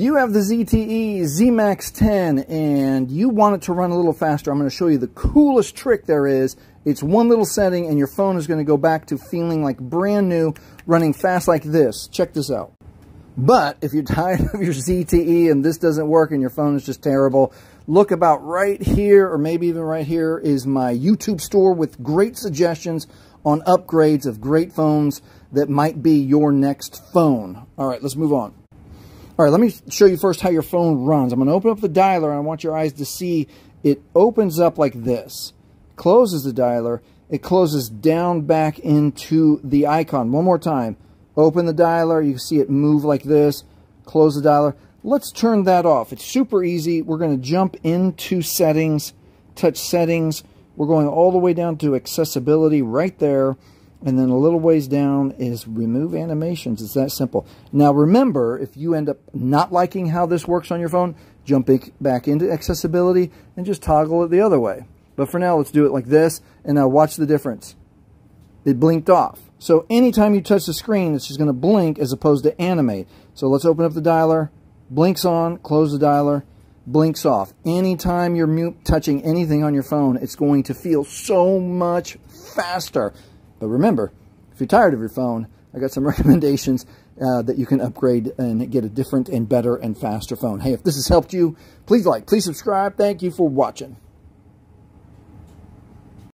You have the ZTE ZMAX 10 and you want it to run a little faster. I'm going to show you the coolest trick there is. It's one little setting and your phone is going to go back to feeling like brand new, running fast like this. Check this out. But if you're tired of your ZTE and this doesn't work and your phone is just terrible, look about right here or maybe even right here is my YouTube store with great suggestions on upgrades of great phones that might be your next phone. All right, let's move on. All right, let me show you first how your phone runs. I'm going to open up the dialer, and I want your eyes to see it opens up like this. Closes the dialer. It closes down back into the icon. One more time. Open the dialer. You see it move like this. Close the dialer. Let's turn that off. It's super easy. We're going to jump into settings, touch settings. We're going all the way down to accessibility right there. And then a little ways down is remove animations. It's that simple. Now remember, if you end up not liking how this works on your phone, jump back into accessibility and just toggle it the other way. But for now, let's do it like this. And now watch the difference. It blinked off. So anytime you touch the screen, it's just going to blink as opposed to animate. So let's open up the dialer. Blinks on, close the dialer, blinks off. Anytime you're touching anything on your phone, it's going to feel so much faster. But remember, if you're tired of your phone, I got some recommendations uh, that you can upgrade and get a different and better and faster phone. Hey, if this has helped you, please like, please subscribe. Thank you for watching.